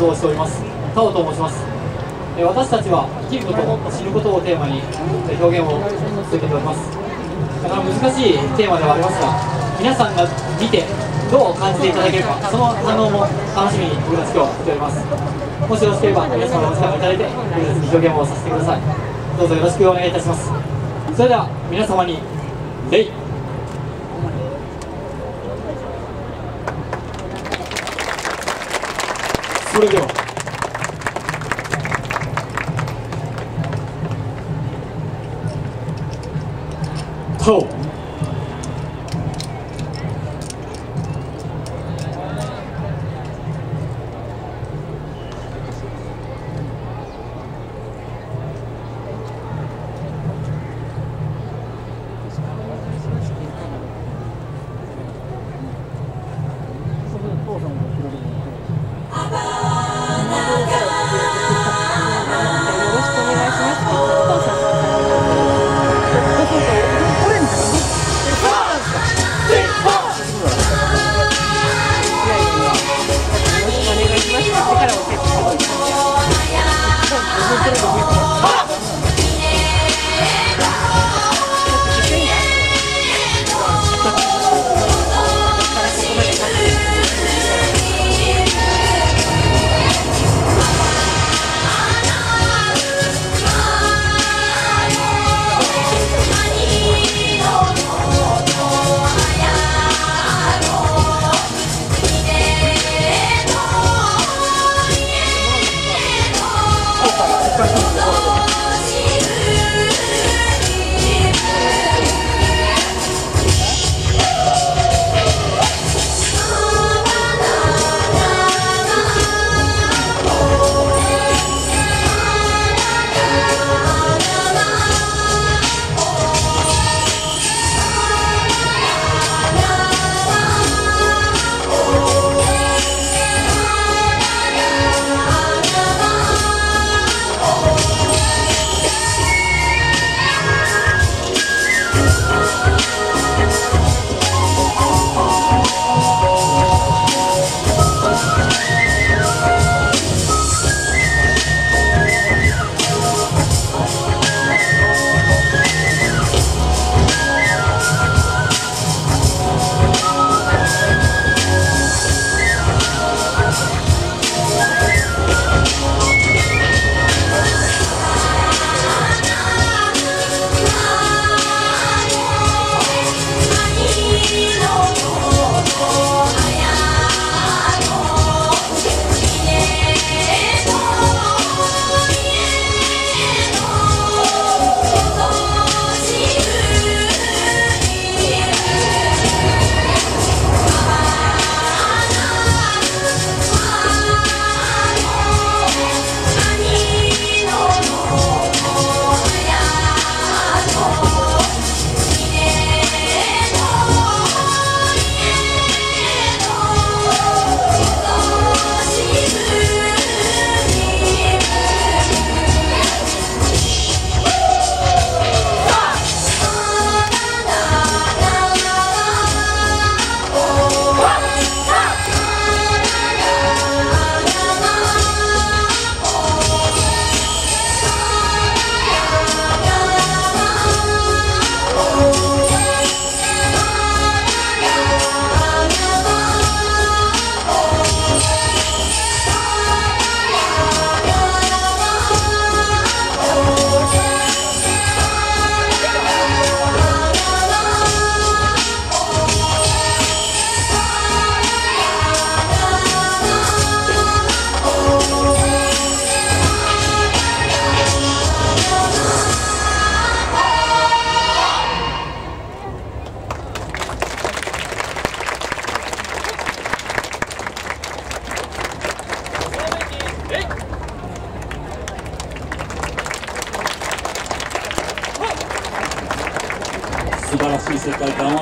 活動をしております。タオと申します。私たちは生きること死ぬことをテーマに表現を続けております。なかなか難しいテーマではありますが皆さんが見てどう感じていただけるかその反応も楽しみに僕たち今日来ております。もしよろしければ皆様のお時間をいただいて僕たちに表現をさせてください。どうぞよろしくお願いいたします。それでは皆様に礼それでは。タオ balancer cet album.